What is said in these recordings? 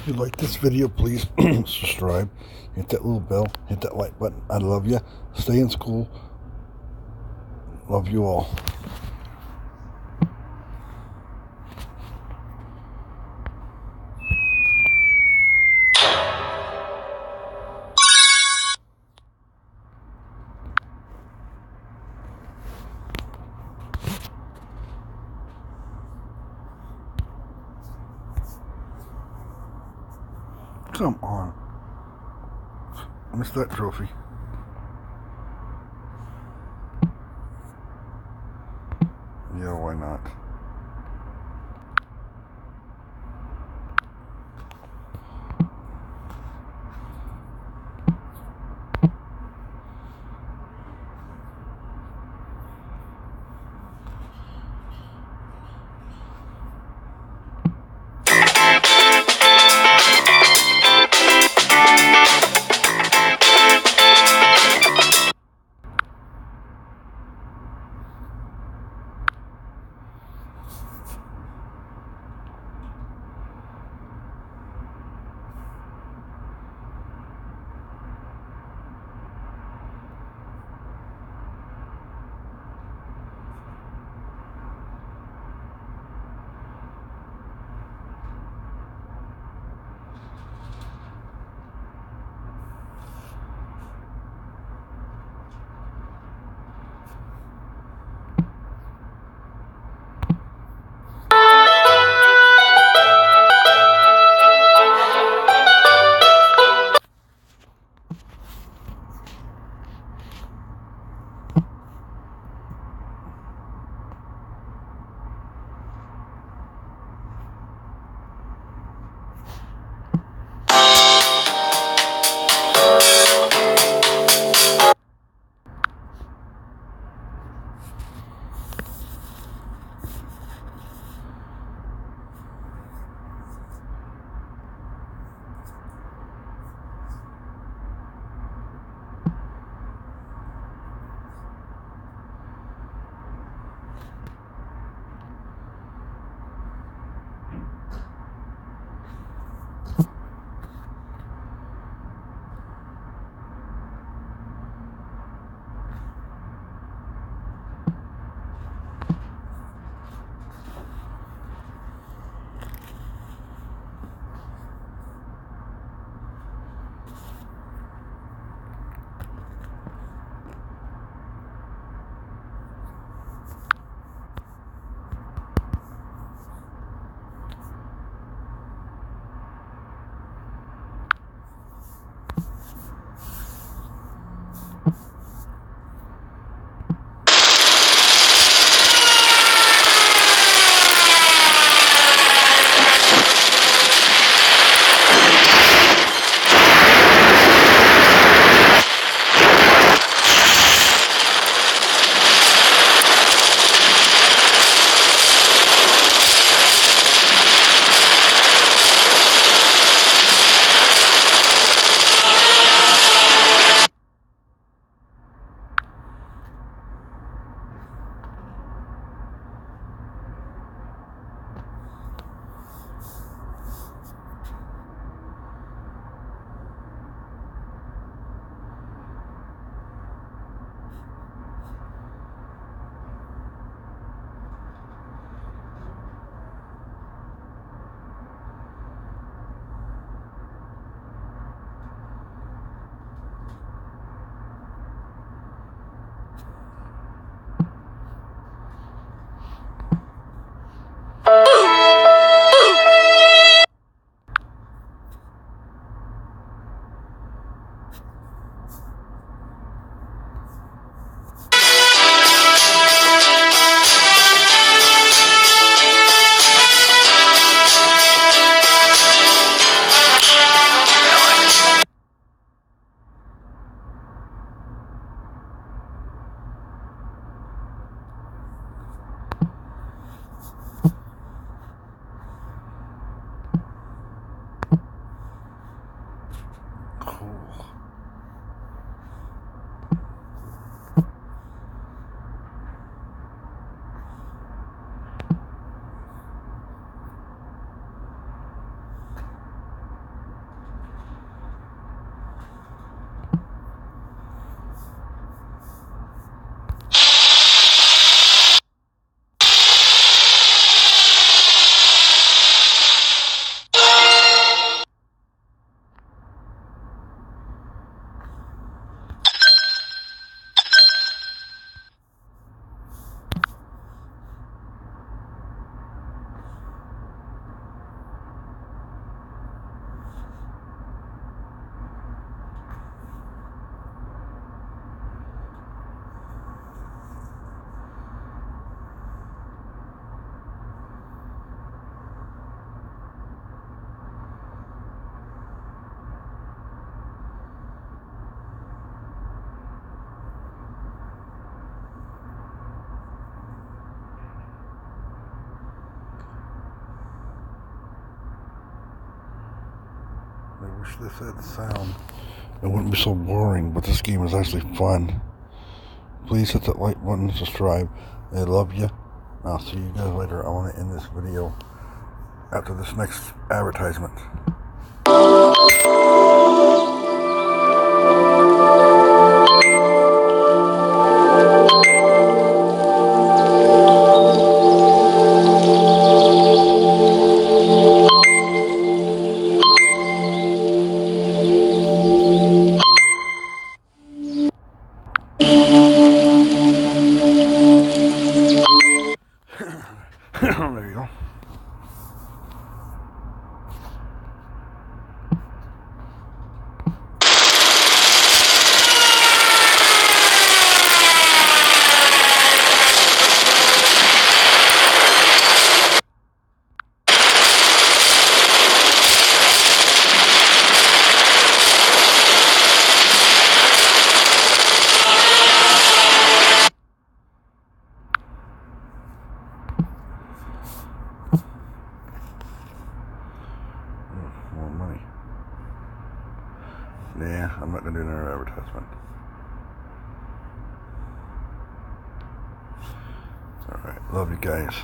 If you like this video, please subscribe, hit that little bell, hit that like button. I love you. Stay in school. Love you all. Come on. Missed that trophy. Yeah, why not? Wish this had sound. It wouldn't be so boring, but this game is actually fun. Please hit that like button, subscribe. I love you. I'll see you guys later. I want to end this video after this next advertisement. Gonna do another advertisement. Alright, love you guys.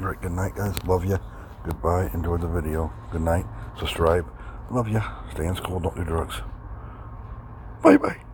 Alright, good night guys. Love you. Goodbye. Enjoy the video. Good night. Subscribe. Love you. Stay in school. Don't do drugs. Bye bye.